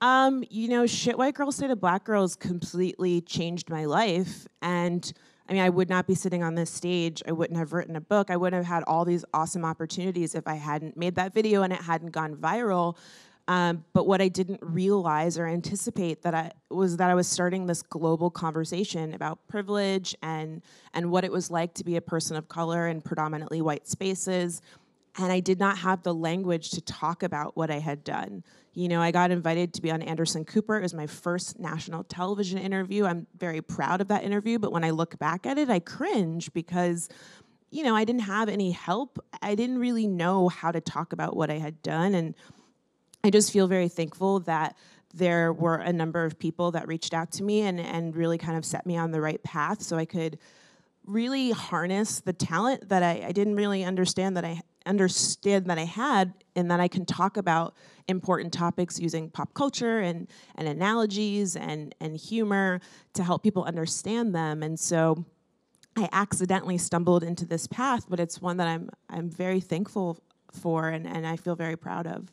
Um, you know, shit white girls say to black girls completely changed my life. And I mean, I would not be sitting on this stage. I wouldn't have written a book. I wouldn't have had all these awesome opportunities if I hadn't made that video and it hadn't gone viral. Um, but what I didn't realize or anticipate that I was that I was starting this global conversation about privilege and and what it was like to be a person of color in predominantly white spaces. And I did not have the language to talk about what I had done. You know, I got invited to be on Anderson Cooper. It was my first national television interview. I'm very proud of that interview, but when I look back at it, I cringe because you know, I didn't have any help. I didn't really know how to talk about what I had done and I just feel very thankful that there were a number of people that reached out to me and, and really kind of set me on the right path so I could really harness the talent that I, I didn't really understand that I understood that I had and that I can talk about important topics using pop culture and, and analogies and, and humor to help people understand them. And so I accidentally stumbled into this path, but it's one that I'm I'm very thankful for and, and I feel very proud of.